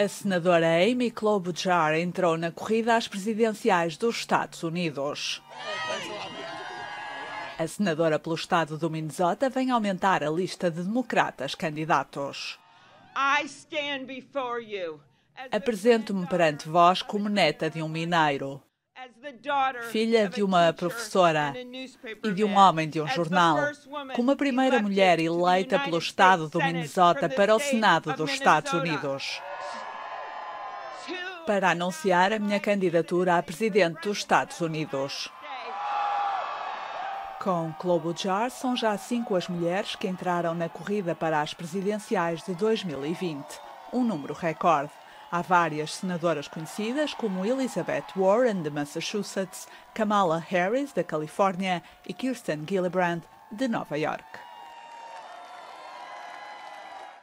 A senadora Amy Klobuchar entrou na corrida às presidenciais dos Estados Unidos. A senadora pelo estado do Minnesota vem aumentar a lista de democratas candidatos. Apresento-me perante vós como neta de um mineiro, filha de uma professora e de um homem de um jornal, como a primeira mulher eleita pelo estado do Minnesota para o Senado dos Estados Unidos para anunciar a minha candidatura a presidente dos Estados Unidos. Com Klobuchar, são já cinco as mulheres que entraram na corrida para as presidenciais de 2020, um número recorde. Há várias senadoras conhecidas, como Elizabeth Warren, de Massachusetts, Kamala Harris, da Califórnia, e Kirsten Gillibrand, de Nova York.